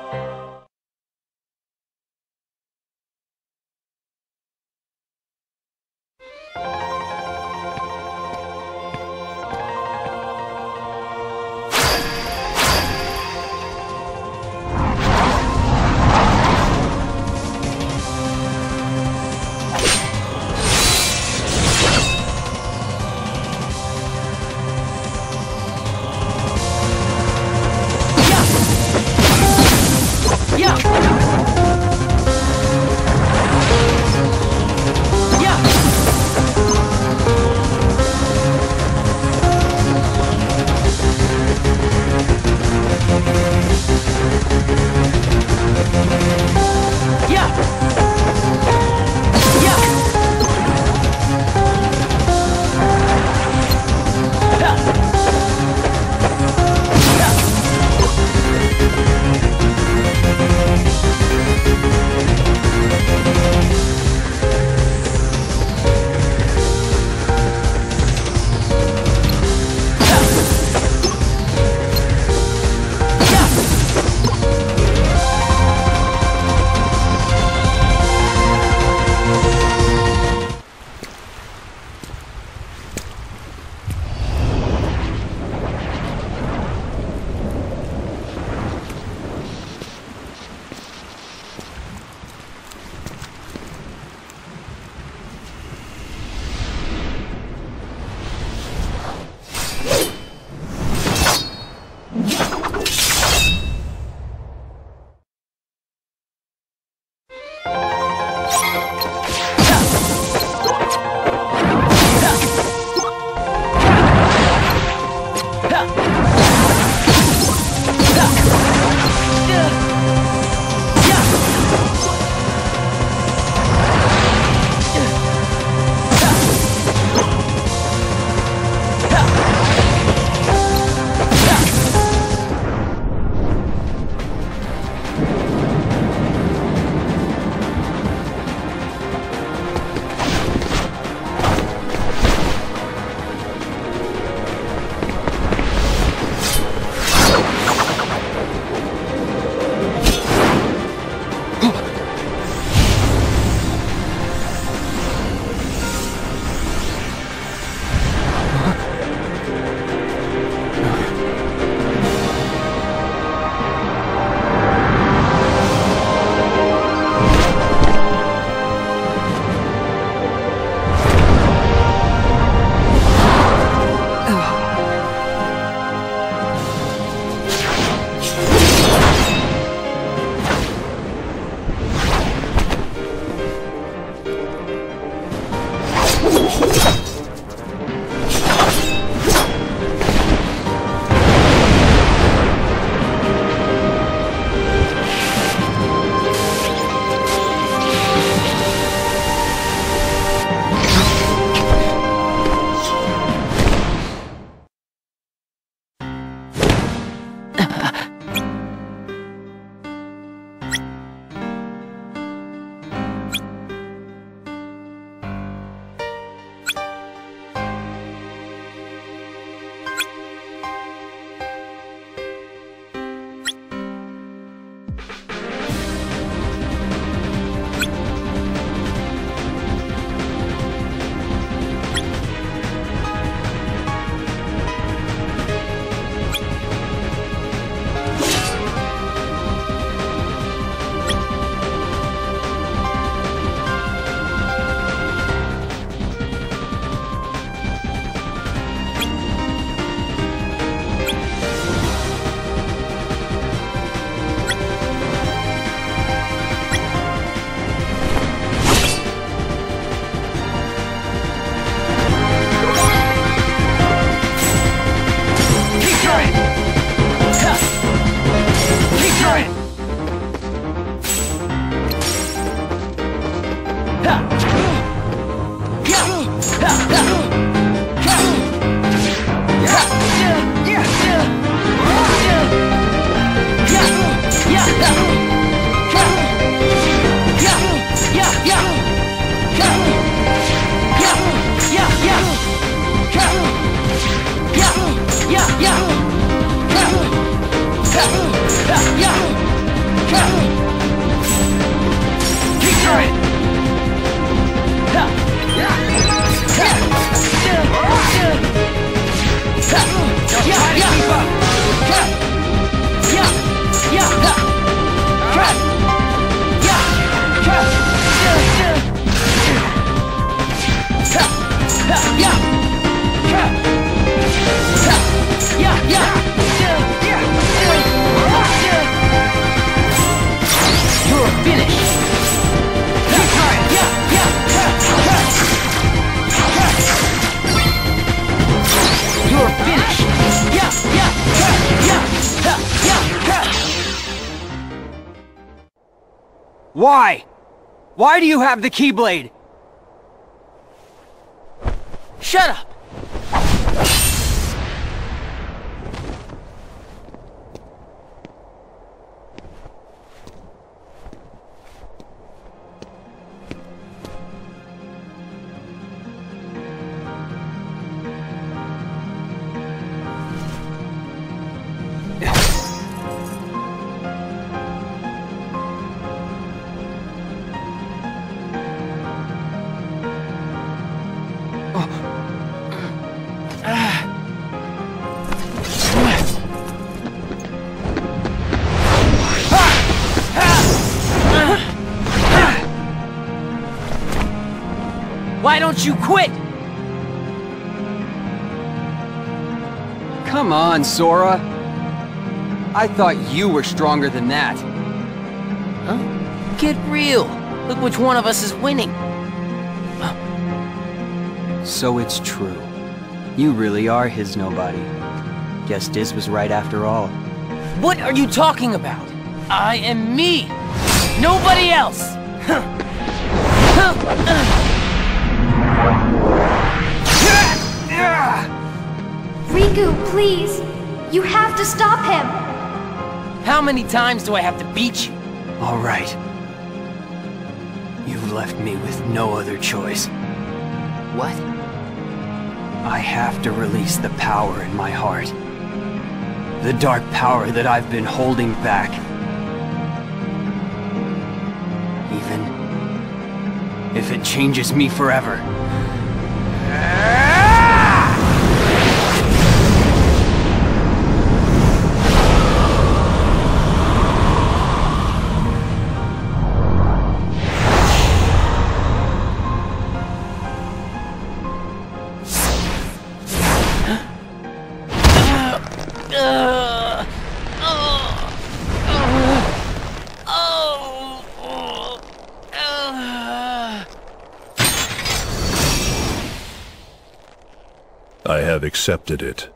you 等。Why? Why do you have the Keyblade? Shut up! Why don't you quit? Come on, Sora. I thought you were stronger than that. Huh? Get real. Look which one of us is winning. So it's true. You really are his nobody. Guess Diz was right after all. What are you talking about? I am me. Nobody else. Riku, please! You have to stop him! How many times do I have to beat you? All right. You've left me with no other choice. What? I have to release the power in my heart. The dark power that I've been holding back. Even if it changes me forever. Eh? I have accepted it.